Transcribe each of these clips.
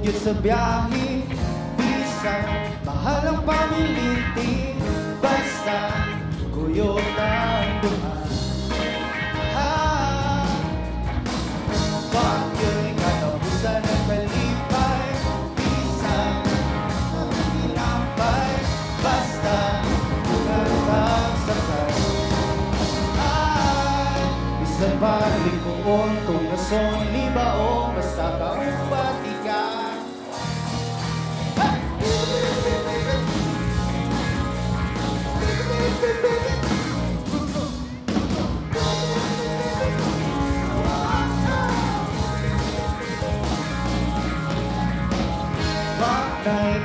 Nindot yun sa biyahe Bisan Mahal ang pamiliti Basta Kuyo ng duman Ah, Pagka'y katapusan ng kalipay? Pinampay Basta Kumatang sakay ay Isang balik ko ontong nason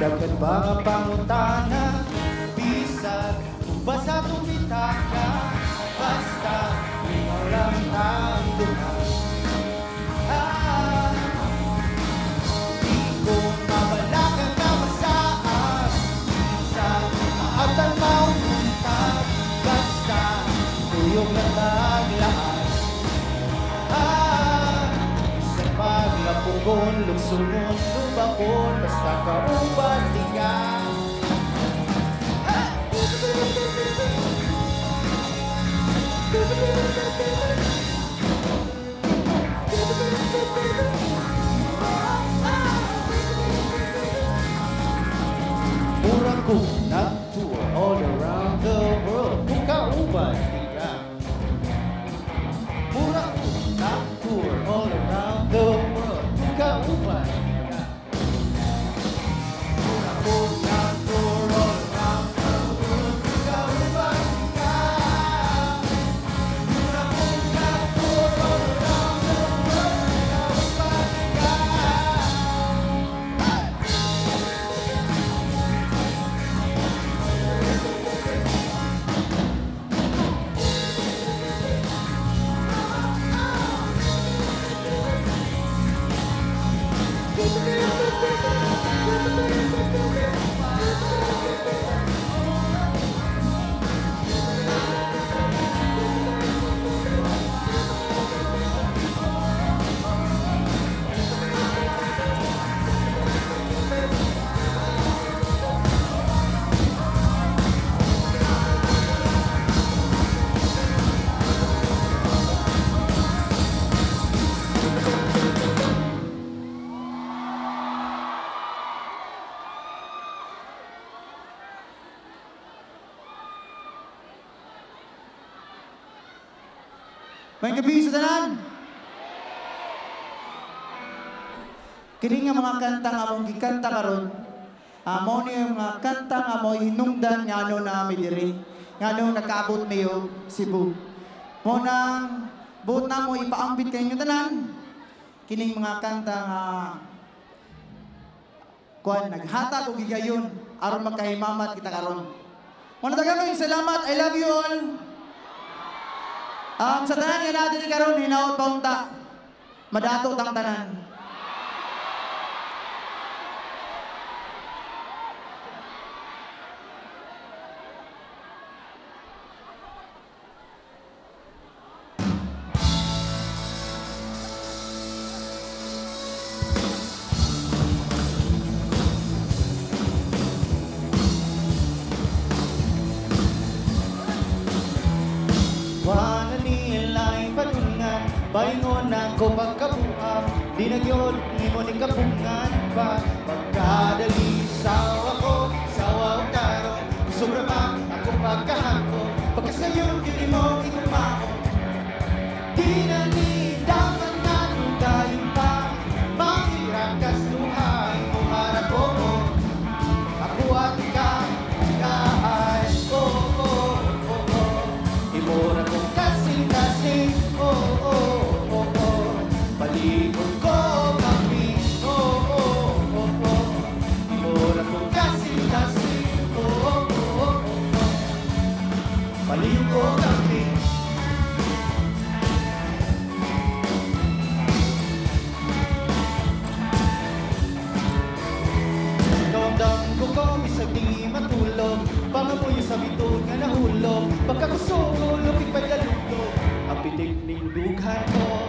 dapat ba pangutana? Bisag Basta tumita ka Basta Ikaw lang ang dumaan Ah, Di ko mabalakan na masaan Bisag Maatan Ah, Sa paglapungon Lugsungon Lubakon Basta kauban di ka Murang ko nag-tour all around the world. Kung kauban di ka Murang ko nag-tour all around Kini nga mga kanta nga among gikanta karon. Amo ni mga kanta nga mo hinungdan nga ano na mi diri. Nga ano nakaabot niyo Cebu. Mo nang buot na mo ipaambit kayo tanan. Kining mga kanta nga kuan naghatag og gigayon aron magkahimamat kita karon. Mo na daghang salamat. I love you all. Um, sa tanan nga natin karon hinaot paunta. Madato tang tanan. vai. Sa bituon nga nahulog Pagkakusugo, lupig pa dalugdog Ang pitik ning dughan ko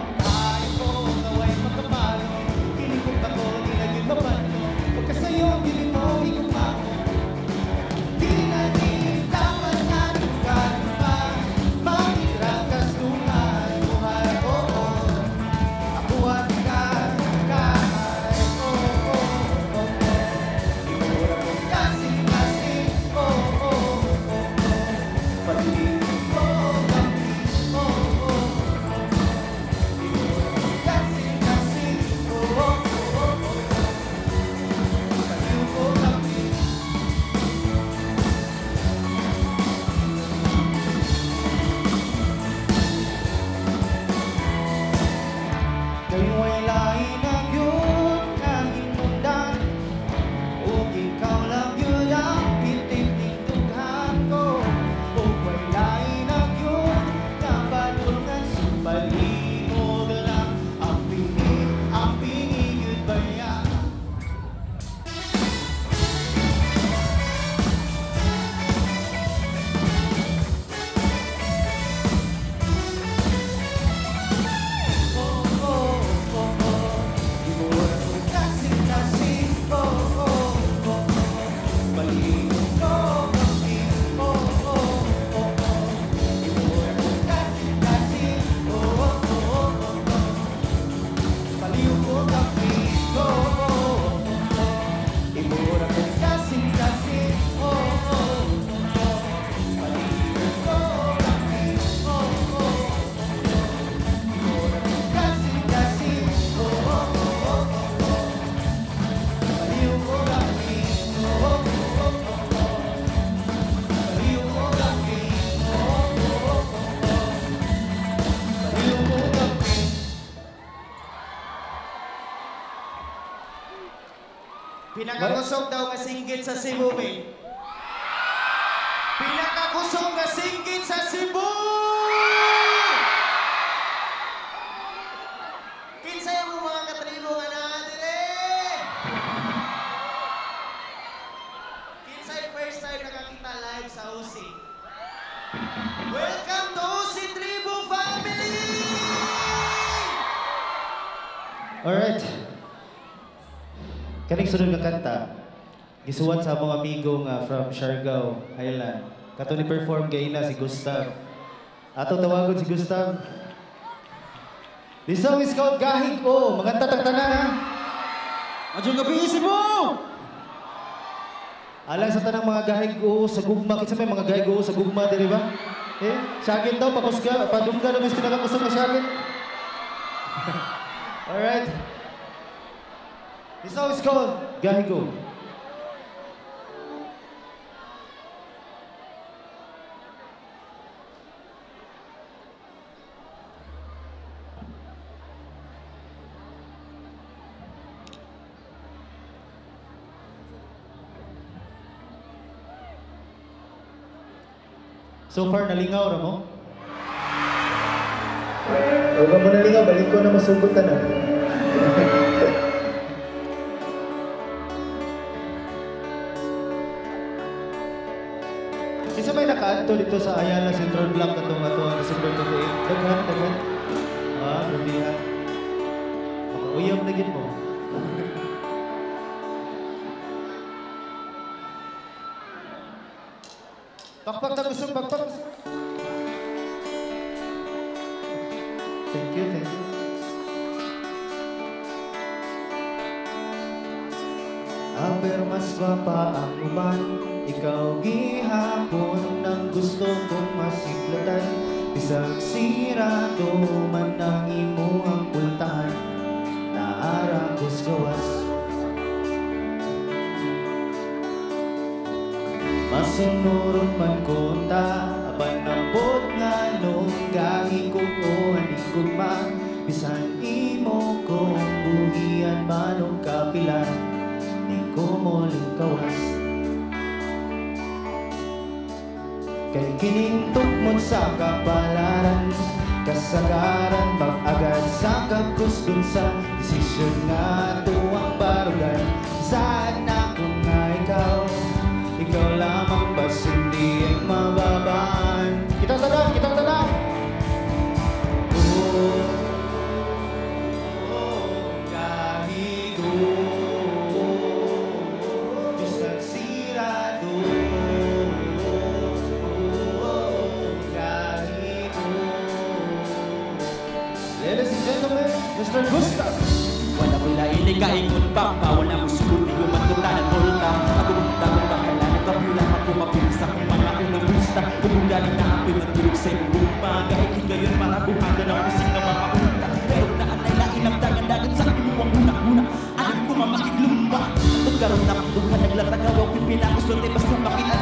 sunod nga kanta, gisuwat sa among amigo nga from Siargao, Highland. Kato ni perform gay na si Gustav. Ato tawagon si Gustav. This song is called Gahig Ko. Maganda tagtanan ha. Adyo gabi isip mo! Alang sa tanang mga gahig ko sa gugma. Kitsa may mga gahig ko sa gugma, di ba? Eh, syagin daw, pakusga, padungga naman sa pinakakusog na syagin. Alright. This song is called Gahigo. So far, nalingaw na mo? Huwag ka mo nalingaw, balik ko na masugot na. Dito sa Ayala Central Block katong ato ang December 28. Daghan, daghan. Ah, lubihan. Uyam na gid mo. Gawas Masunuron man kunta Aban nabot nga nung gahi ko o aning gugma. Bisan imo kong buhian manong kapilan Ni mo kawas Kay kinintugmod sa kapalaran Kasagaran mag-agad sa kagustong sa Desisyon nga tuwang barugan Saan ako nga ikaw Ikaw lamang ba hindi mababaan. Kita tanan, kita tanan. Oh, oh, kahit oh, isang sirado. Ladies and gentlemen, Mr. Gustav. Ko lainig kaingon pa Bawal ang usulong di ko matuta ng volta. Ako ang dapat bakala ng kapila Ako mapilis akong mga unang pista. Kung galing na apoy matulog sa iyong lupa. Kahit ngayon para buhanda ng kusing na mga unta Pero naanay lain ang dagan-dagan sa imuwang una-una Alam ko mamakig lumba Kung karoon na kung naglatagaw. Ang pipinakos doon ay basta makiagas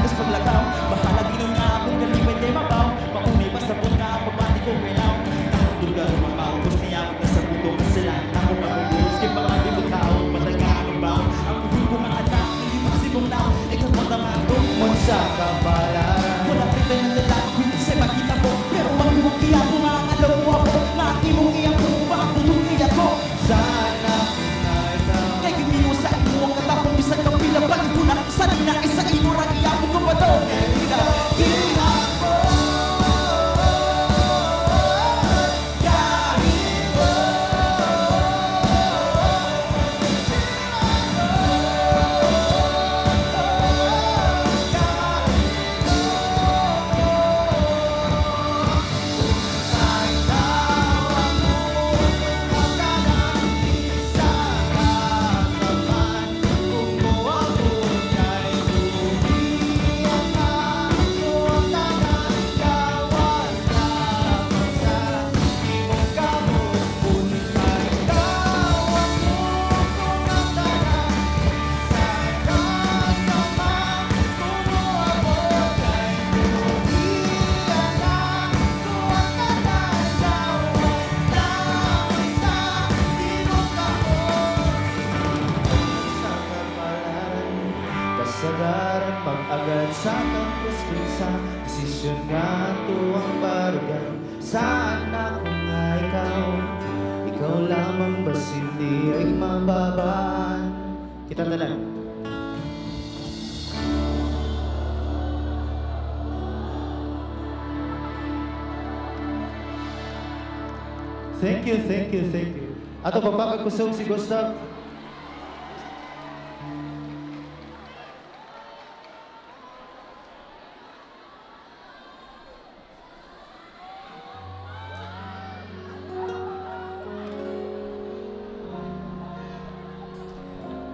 Thank you, thank you, thank you. Ato papakakusog si Gustav.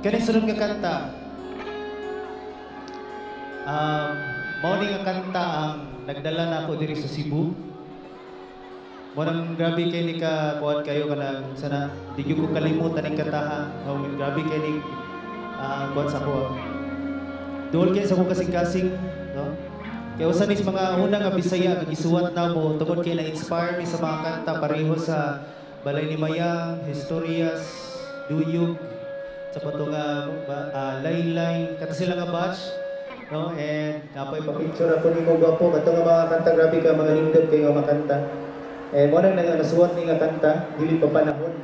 Kani sunod nga kanta. Um, mao ni nga kanta ang nagdala na ako diri sa Cebu. Mo nang grabe kay ni ka kuat kayo kanang sana di ko kalimutan ning kantahan. Oh, grabe kay ni kuat sa ko. Duol kay sa ko kasing-kasing, no? Kaya usa nis mga unang nga Bisaya nga gisuwat na mo tungod kay na-inspire mi sa mga kanta pareho sa Balay ni Mayang, Historias, Duyog, sa pato nga uh, Laylay, kata sila nga batch, no? And napoy pa picture ako ni mo gwapo, kato nga mga kanta grabe ka mga lindot kayo makanta. Eh mo nang nasuwat ni nga kanta, dili pa panahon.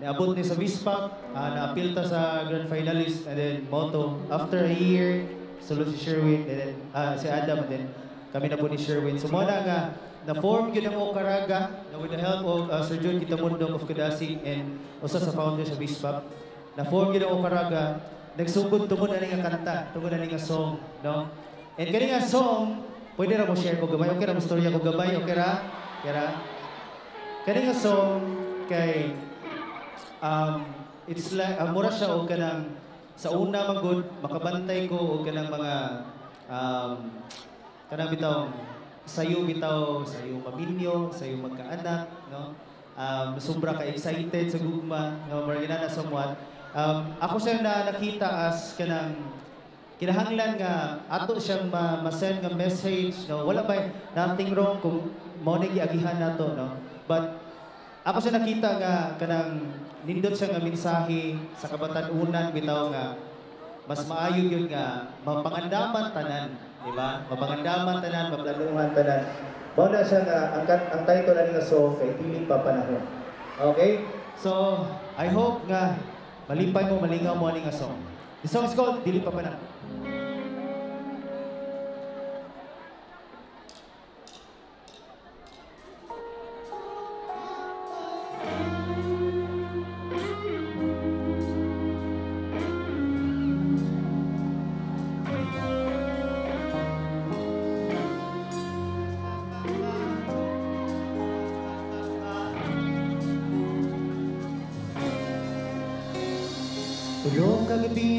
Naabot ni sa Vispa, uh, na-appeal ta sa grand finalist and then Moto. After a year, sulod si Sherwin, and then ah, si Adam, and then kami na po ni Sherwin. So mo na nga, na-form yun ang Okaraga na with the help of uh, Sir John Kitamundong of Kadasig and usa sa founder sa Bispap. Na-form yun ang Okaraga, nagsugod tungod na nga kanta, tungod na nga song, no? And kani song, pwede ra mo share ko gamay, okay ra mo storya ko gamay, okay ra? Okay ra? Kani nga song kay um, it's like uh, mura siya og kanang sa una man makabantay ko og kanang mga um, kanang bitaw sayo bitaw sayo maminyo sayo magkaanak no? Um, sobra ka excited sa gugma no? Mura na somewhat. Um, ako siya na nakita as kanang kinahanglan nga ato siyang ma- ma-send nga message no? Wala ba nothing wrong kung mo na giagihan nato no but ako siya nakita nga kanang nindot siya nga mensahe sa kabatanunan bitaw nga mas maayo yun nga mapangandaman tanan, di ba? Mapangandaman tanan, mapladungan tanan. Mao na siya nga ang, ang title na nga so kay dili pa panahon. Okay? So, I hope nga malipay mo, malingaw mo ani nga song. The song is called Dili pa panahon.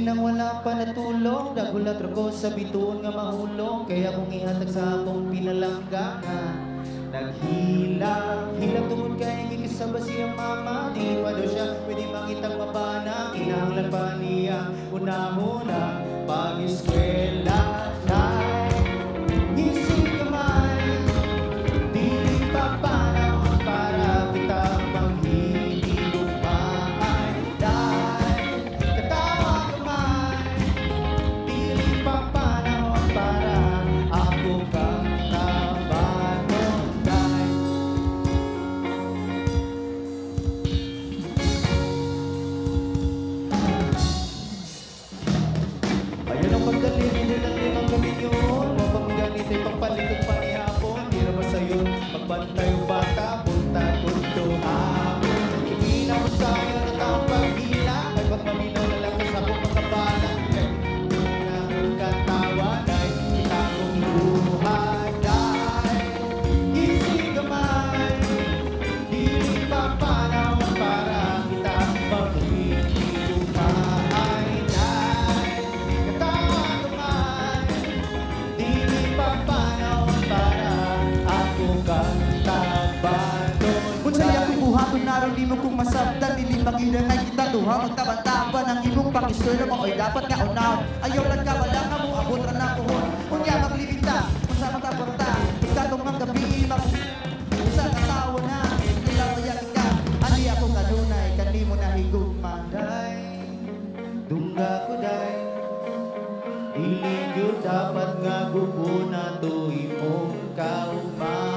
Nang wala pa natulong. Nagulat ko sa bituon nga mahulong. Kaya kung ihatag sa akong pinalanggangan Naghilang, hilang tungod kay Kikisaba siyang mama Di pa daw siya pwede makitang mabana Kinahanglan pa niya Una-una Pag-eskwela Magtaban-taban ang imong mo Oy dapat nga unaw. Ayaw lang ka wala ka mo abot ra na kuhon Kunya maglibig ta Kung sa matabang ta Ikatong ang gabi mag Sa katawa na Kailang mayak ka. Ani ako kanunay Kani mo na higugma Day, dungga ko day. Dili gyud dapat nga gupo na to imong kaumaon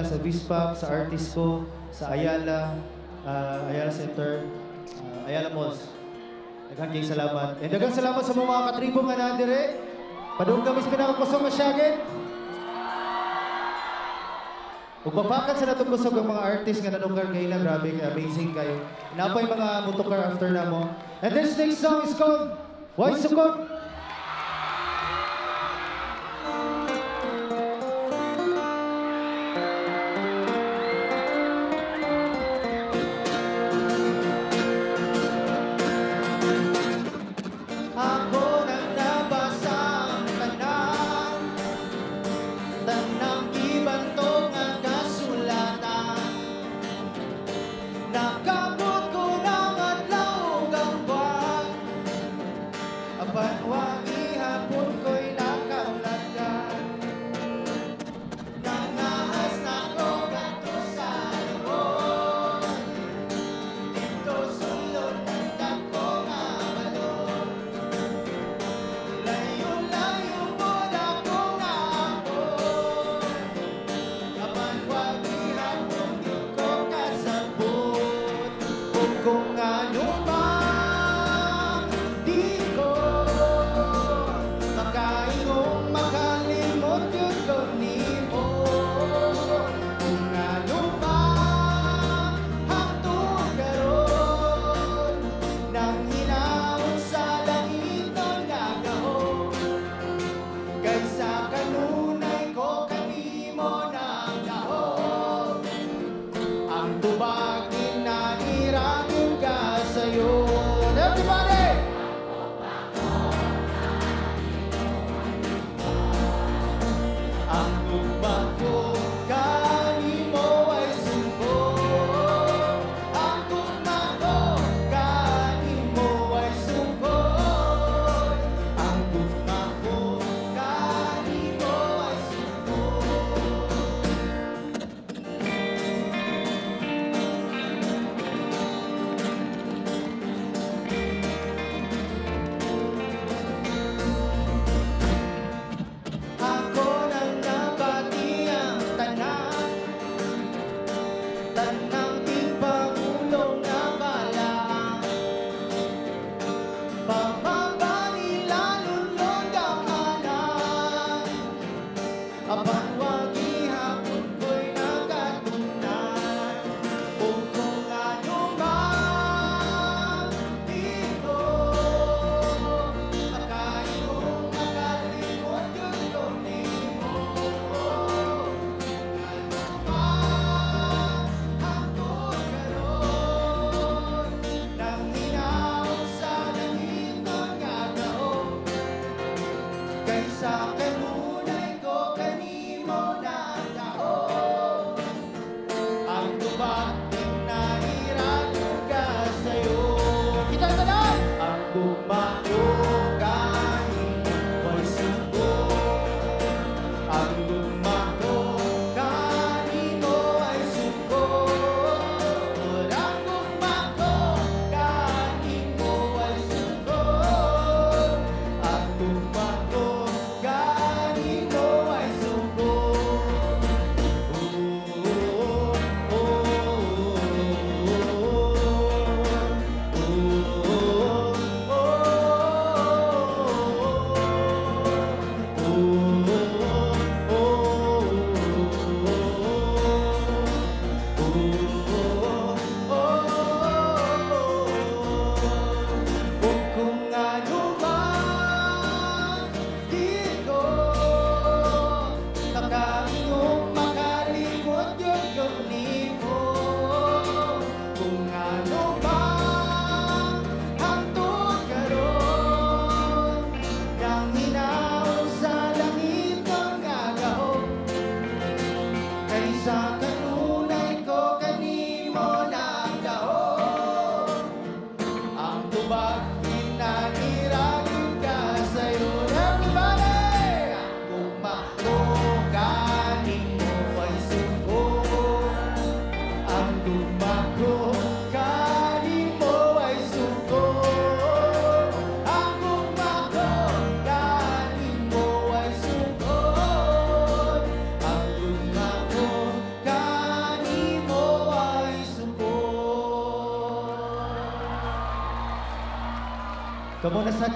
alang sa Vispac, sa artist ko, sa Ayala, ah, Ayala Center, ah, Ayala Malls. Daghang kayong salamat. And dagang salamat sa mga katribo nga nandire. Padung kami sa pinakakusong masyagin. Ug papakan sa natong kusog ang mga artist nga nanungkar kayo na grabe kay amazing kayo. Napay mga motokar after na mo. And this next song is called Why Sukot? quadrilha.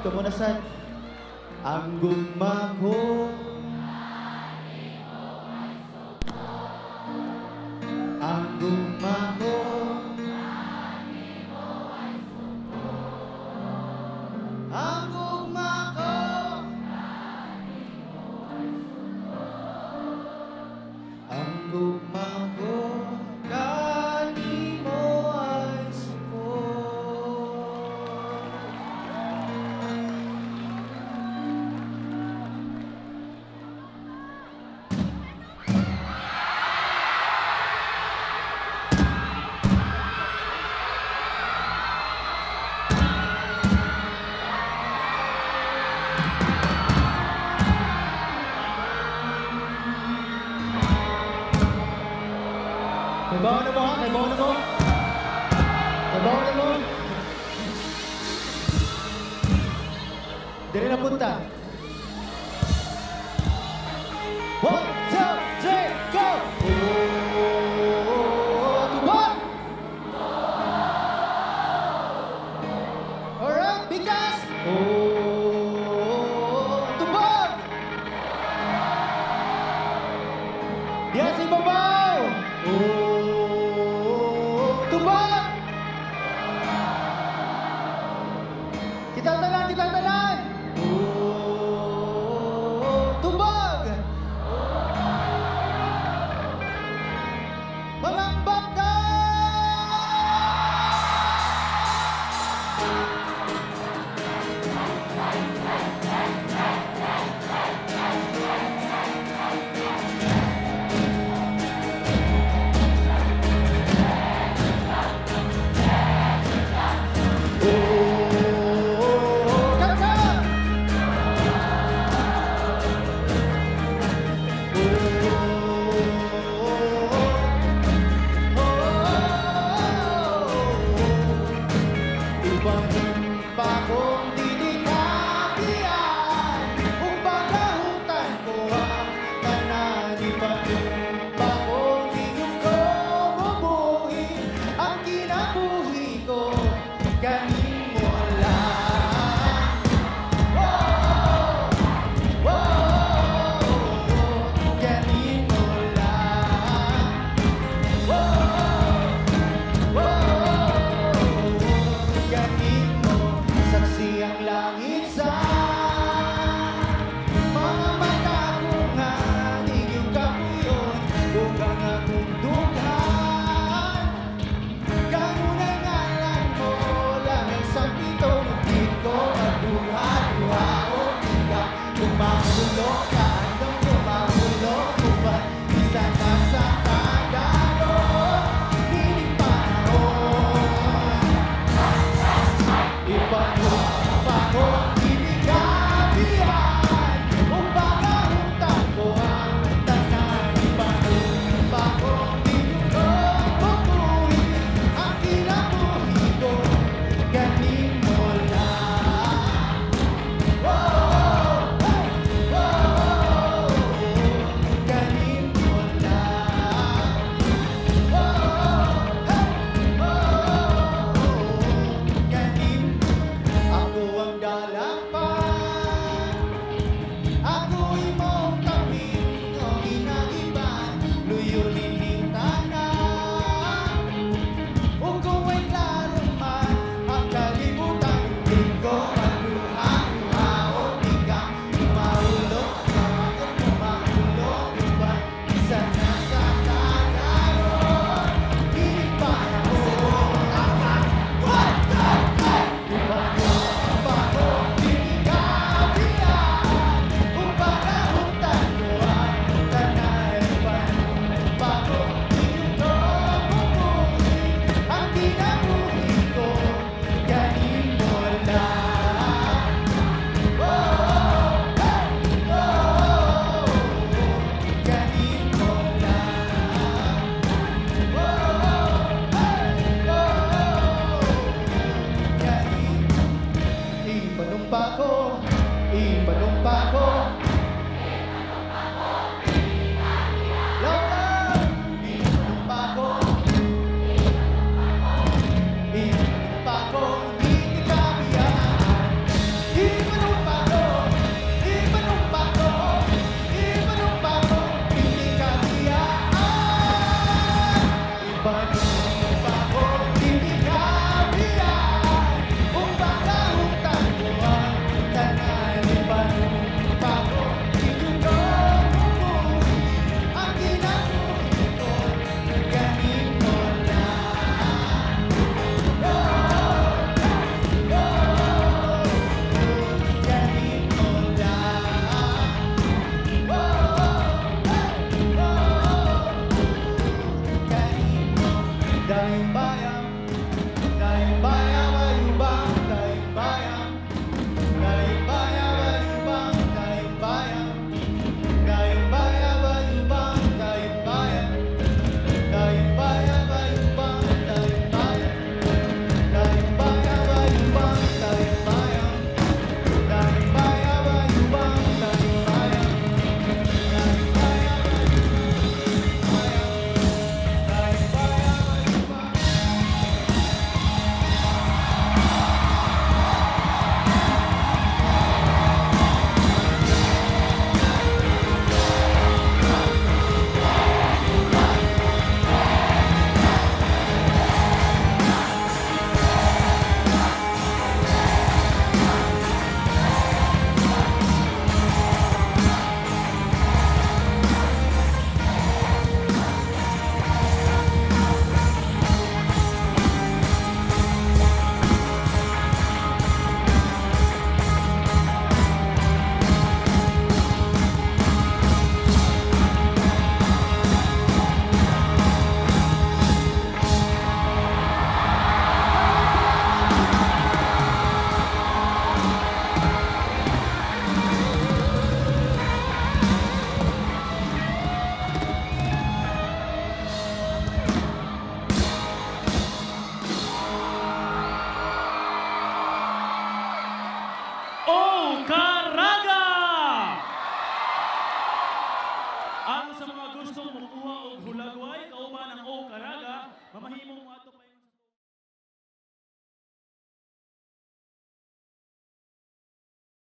kumunasan 안녕하세요.